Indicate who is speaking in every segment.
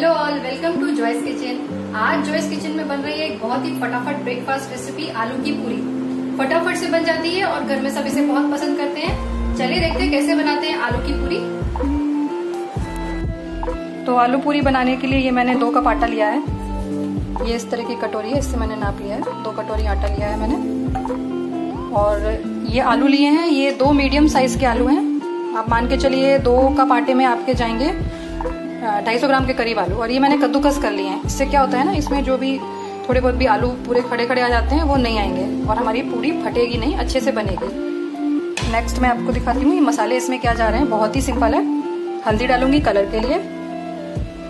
Speaker 1: Hello all, welcome to Joy's kitchen आज Joy's kitchen में बन रही है एक बहुत ही फटाफट ब्रेकफास्ट रेसिपी आलू की पूरी। फटाफट से बन जाती है और घर में सब इसे बहुत पसंद करते हैं। चलिए देखते हैं कैसे बनाते हैं आलू की पूरी। तो आलू पूरी बनाने के लिए ये मैंने दो कप आटा लिया है। ये इस तरह की कटोरी है, इससे मैंने नाप लिया है। दो कटोरी आटा लिया है मैंने। और ये आलू लिए हैं, ये दो मीडियम साइज़ के आलू हैं। आप मान के चलिए दो कप आटे में आपके जाएँगे। ढाई सौ ग्राम के करीब आलू। और ये मैंने कद्दूकस कर लिए हैं। इससे क्या होता है ना, इसमें जो भी थोड़े बहुत भी आलू पूरे खड़े खड़े आ जाते हैं, वो नहीं आएँगे। और हमारी पूरी फटेगी नहीं, अच्छे से बनेगी। नेक्स्ट मैं आपको दिखाती हूँ, ये मसाले इसमें क्या जा रहे हैं। बहुत ही सिंपल है। हल्दी डालूँगी कलर के लिए।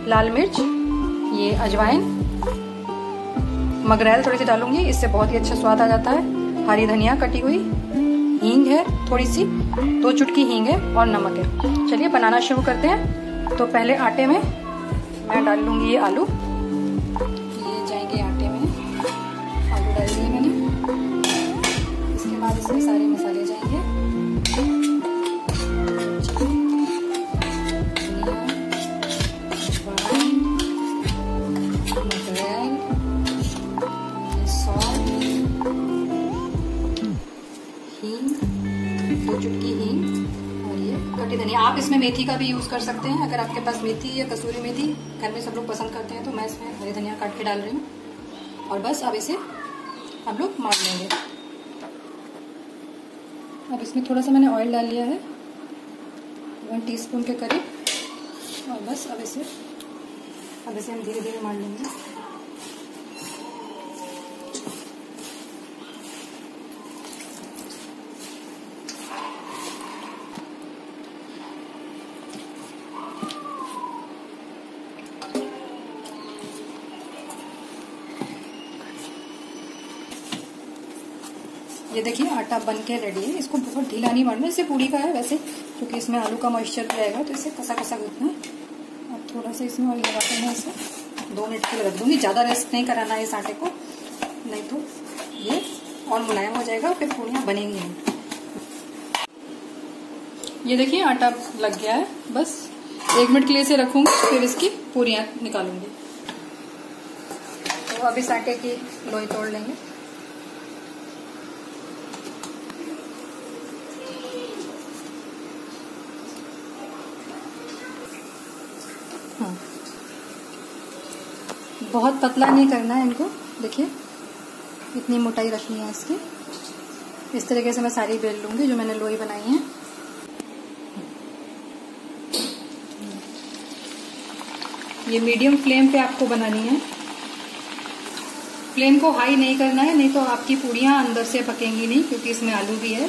Speaker 1: लाल मिर्च, ये अजवाइन। मगरैल थोड़ी सी डालूँगी, इससे बहुत ही अच्छा स्वाद आ जाता है। हरी धनिया कटी हुई। हींग है, थोड़ी सी। दो चुटकी हींग है और नमक है। चलिए, बनाना शुरू करते हैं। तो पहले आटे में मैं डाल लूँगी ये आलू। ये जाएँगे आटे में। आलू डाल दिए मैंने। इसके बाद इसमें सारे मसाले जाएँगे। दो चुटकी हींग। कटी धनिया आप इसमें मेथी का भी यूज़ कर सकते हैं। अगर आपके पास मेथी या कसूरी मेथी घर में सब लोग पसंद करते हैं तो मैं इसमें हरी धनिया काट के डाल रही हूँ। और बस अब इसे हम लोग मार लेंगे। अब इसमें थोड़ा सा मैंने ऑयल डाल लिया है वन टीस्पून के करीब। और बस अब इसे अब इसे हम धीरे धीरे मार लेंगे। ये देखिए, आटा बन के रेडी है। इसको बहुत ढीला नहीं मारना इससे पूरी का है वैसे, क्योंकि इसमें आलू का मॉइस्चर रहेगा तो इसे कसा कसा गूथना है। और थोड़ा सा इसमें ऑयल लगाते हैं इसे। दो मिनट के लिए रख दूँगी। ज़्यादा रेस्ट नहीं कराना है इस आटे को। नहीं तो ये और मुलायम हो जाएगा, फिर पूड़ियाँ बनेंगी। नहीं ये देखिए, आटा लग गया है। बस एक मिनट के लिए इसे रखूँगी, फिर इसकी पूरियाँ निकालूँगी। तो अब इस आटे की लोई तोड़ लेंगे। हाँ। बहुत पतला नहीं करना है इनको, देखिए। इतनी मोटाई रखनी है इसकी। इस तरीके से मैं सारी बेल लूँगी, जो मैंने लोई बनाई है। ये मीडियम फ्लेम पे आपको बनानी है। फ्लेम को हाई नहीं करना है, नहीं तो आपकी पूड़ियाँ अंदर से पकेंगी नहीं, क्योंकि इसमें आलू भी है।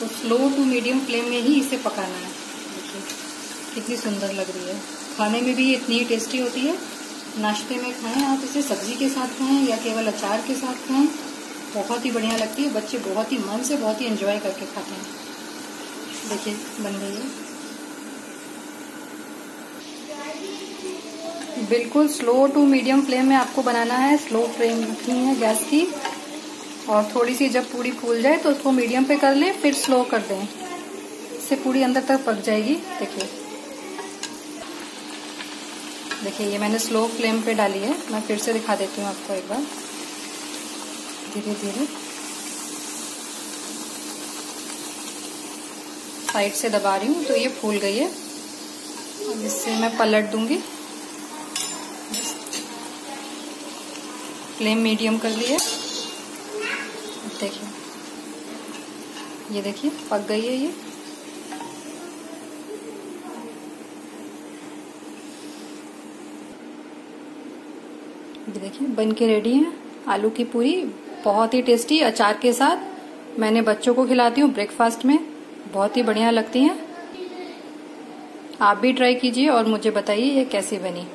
Speaker 1: तो स्लो टू मीडियम फ्लेम में ही इसे पकाना है। देखिए। कितनी सुंदर लग रही है। खाने में भी इतनी टेस्टी होती है। नाश्ते में खाएँ, आप इसे सब्ज़ी के साथ खाएँ या केवल अचार के साथ खाएँ, बहुत ही बढ़िया लगती है। बच्चे बहुत ही मन से बहुत ही एंजॉय करके खाते हैं। देखिए, बन गई है। बिल्कुल स्लो टू मीडियम फ्लेम में आपको बनाना है। स्लो फ्लेम रखनी है गैस की। और थोड़ी सी जब पूरी फूल जाए तो उसको मीडियम पे कर लें, फिर स्लो कर दें। इससे पूड़ी अंदर तक पक जाएगी। देखिए। देखिए, ये मैंने स्लो फ्लेम पे डाली है। मैं फिर से दिखा देती हूँ आपको एक बार। धीरे धीरे। साइड से दबा रही हूँ तो ये फूल गई है। अब इससे मैं पलट दूँगी। फ्लेम मीडियम कर ली है। देखिए। ये देखिए, पक गई है ये देखिए, बन के रेडी है। आलू की पूरी बहुत ही टेस्टी अचार के साथ। मैंने बच्चों को खिलाती हूँ ब्रेकफास्ट में। बहुत ही बढ़िया लगती है। आप भी ट्राई कीजिए और मुझे बताइए ये कैसी बनी।